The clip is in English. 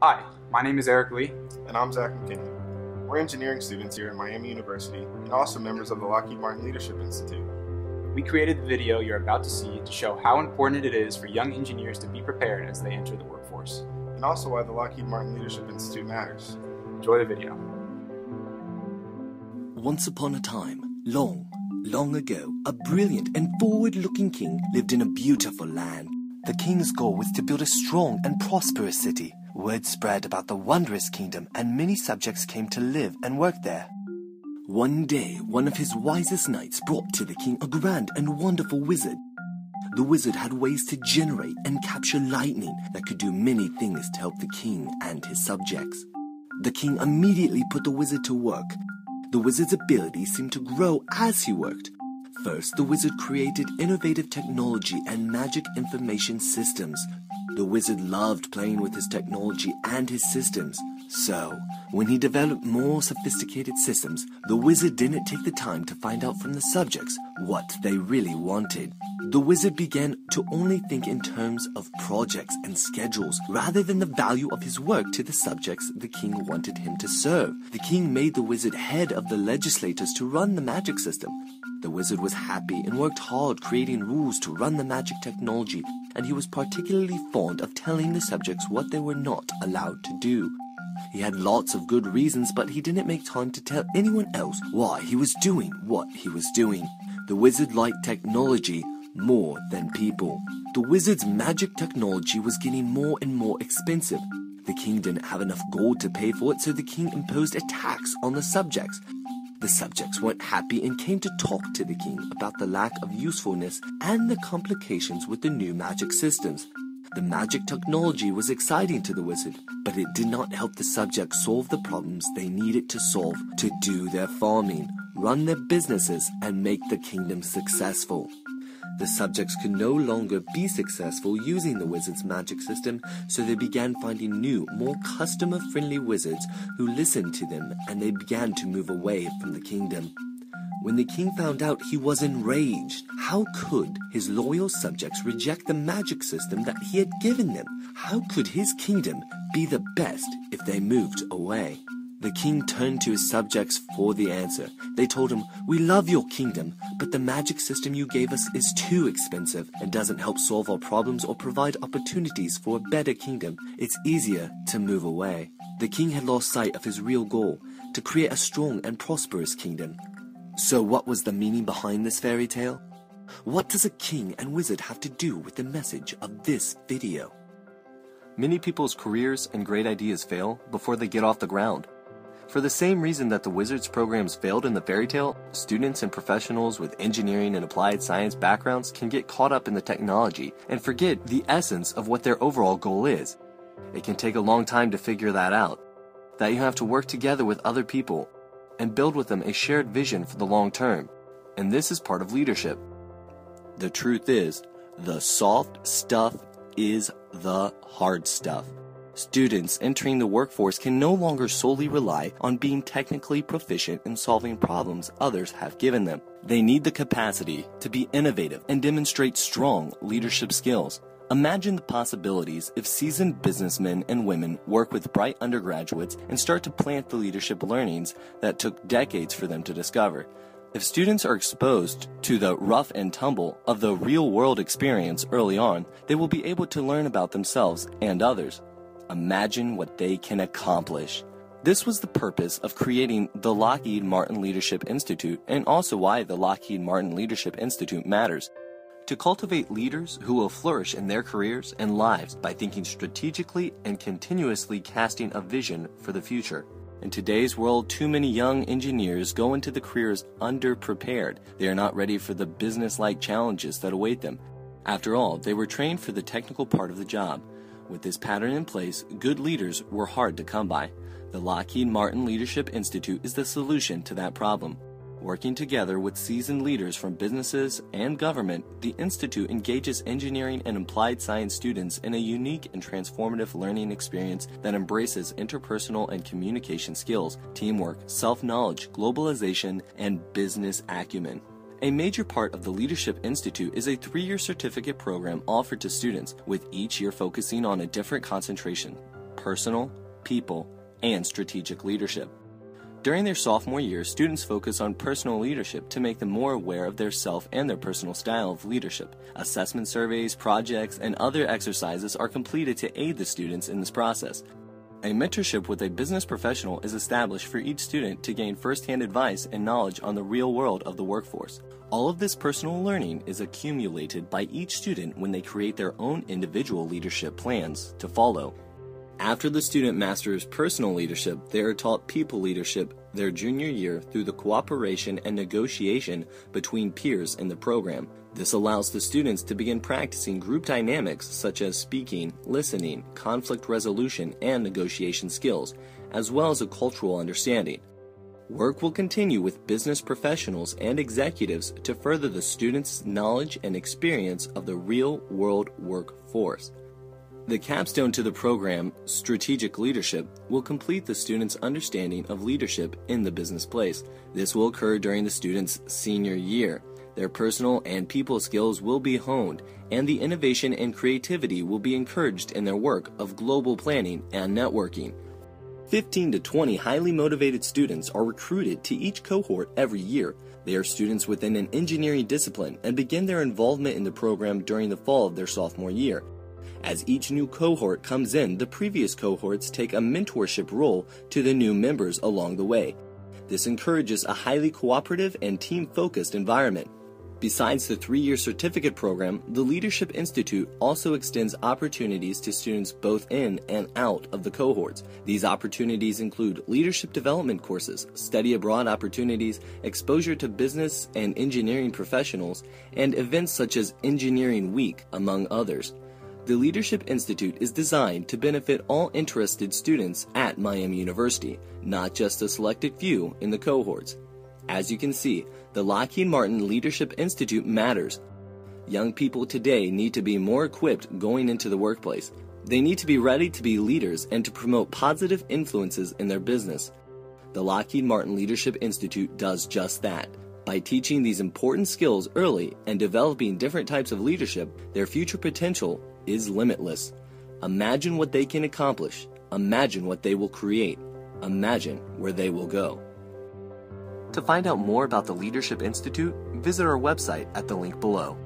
Hi, my name is Eric Lee. And I'm Zach McKinney. We're engineering students here at Miami University and also members of the Lockheed Martin Leadership Institute. We created the video you're about to see to show how important it is for young engineers to be prepared as they enter the workforce. And also why the Lockheed Martin Leadership Institute matters. Enjoy the video. Once upon a time, long, long ago, a brilliant and forward looking king lived in a beautiful land. The king's goal was to build a strong and prosperous city. Word spread about the wondrous kingdom, and many subjects came to live and work there. One day, one of his wisest knights brought to the king a grand and wonderful wizard. The wizard had ways to generate and capture lightning that could do many things to help the king and his subjects. The king immediately put the wizard to work. The wizard's abilities seemed to grow as he worked. First, the wizard created innovative technology and magic information systems. The wizard loved playing with his technology and his systems. So, when he developed more sophisticated systems, the wizard didn't take the time to find out from the subjects what they really wanted. The wizard began to only think in terms of projects and schedules rather than the value of his work to the subjects the king wanted him to serve. The king made the wizard head of the legislators to run the magic system. The wizard was happy and worked hard creating rules to run the magic technology, and he was particularly fond of telling the subjects what they were not allowed to do. He had lots of good reasons, but he didn't make time to tell anyone else why he was doing what he was doing. The wizard liked technology more than people. The wizard's magic technology was getting more and more expensive. The king didn't have enough gold to pay for it, so the king imposed a tax on the subjects. The subjects weren't happy and came to talk to the king about the lack of usefulness and the complications with the new magic systems. The magic technology was exciting to the wizard, but it did not help the subjects solve the problems they needed to solve to do their farming, run their businesses, and make the kingdom successful. The subjects could no longer be successful using the wizard's magic system, so they began finding new, more customer friendly wizards who listened to them and they began to move away from the kingdom. When the king found out, he was enraged. How could his loyal subjects reject the magic system that he had given them? How could his kingdom be the best if they moved away? The king turned to his subjects for the answer. They told him, We love your kingdom, but the magic system you gave us is too expensive and doesn't help solve our problems or provide opportunities for a better kingdom. It's easier to move away. The king had lost sight of his real goal to create a strong and prosperous kingdom. So, what was the meaning behind this fairy tale? What does a king and wizard have to do with the message of this video? Many people's careers and great ideas fail before they get off the ground. For the same reason that the Wizards programs failed in the fairy tale, students and professionals with engineering and applied science backgrounds can get caught up in the technology and forget the essence of what their overall goal is. It can take a long time to figure that out. That you have to work together with other people and build with them a shared vision for the long term. And this is part of leadership. The truth is, the soft stuff is the hard stuff. Students entering the workforce can no longer solely rely on being technically proficient in solving problems others have given them. They need the capacity to be innovative and demonstrate strong leadership skills. Imagine the possibilities if seasoned businessmen and women work with bright undergraduates and start to plant the leadership learnings that took decades for them to discover. If students are exposed to the rough and tumble of the real world experience early on, they will be able to learn about themselves and others. Imagine what they can accomplish. This was the purpose of creating the Lockheed Martin Leadership Institute and also why the Lockheed Martin Leadership Institute matters. To cultivate leaders who will flourish in their careers and lives by thinking strategically and continuously casting a vision for the future. In today's world, too many young engineers go into the careers underprepared. They are not ready for the business like challenges that await them. After all, they were trained for the technical part of the job. With this pattern in place, good leaders were hard to come by. The Lockheed Martin Leadership Institute is the solution to that problem. Working together with seasoned leaders from businesses and government, the Institute engages engineering and applied science students in a unique and transformative learning experience that embraces interpersonal and communication skills, teamwork, self knowledge, globalization, and business acumen. A major part of the Leadership Institute is a three year certificate program offered to students, with each year focusing on a different concentration. personal, people, and strategic leadership. During their sophomore year, students focus on personal leadership to make them more aware of their self and their personal style of leadership. Assessment surveys, projects, and other exercises are completed to aid the students in this process. A mentorship with a business professional is established for each student to gain first-hand advice and knowledge on the real world of the workforce. All of this personal learning is accumulated by each student when they create their own individual leadership plans to follow. After the student masters personal leadership, they are taught people leadership their junior year through the cooperation and negotiation between peers in the program. This allows the students to begin practicing group dynamics such as speaking, listening, conflict resolution, and negotiation skills, as well as a cultural understanding. Work will continue with business professionals and executives to further the students' knowledge and experience of the real world workforce. The capstone to the program, Strategic Leadership, will complete the student's understanding of leadership in the business place. This will occur during the student's senior year. Their personal and people skills will be honed, and the innovation and creativity will be encouraged in their work of global planning and networking. 15 to 20 highly motivated students are recruited to each cohort every year. They are students within an engineering discipline and begin their involvement in the program during the fall of their sophomore year. As each new cohort comes in, the previous cohorts take a mentorship role to the new members along the way. This encourages a highly cooperative and team focused environment. Besides the three year certificate program, the Leadership Institute also extends opportunities to students both in and out of the cohorts. These opportunities include leadership development courses, study abroad opportunities, exposure to business and engineering professionals, and events such as Engineering Week, among others. The Leadership Institute is designed to benefit all interested students at Miami University, not just a selected few in the cohorts. As you can see, the Lockheed Martin Leadership Institute matters. Young people today need to be more equipped going into the workplace. They need to be ready to be leaders and to promote positive influences in their business. The Lockheed Martin Leadership Institute does just that. By teaching these important skills early and developing different types of leadership, their future potential is limitless. Imagine what they can accomplish. Imagine what they will create. Imagine where they will go. To find out more about the Leadership Institute, visit our website at the link below.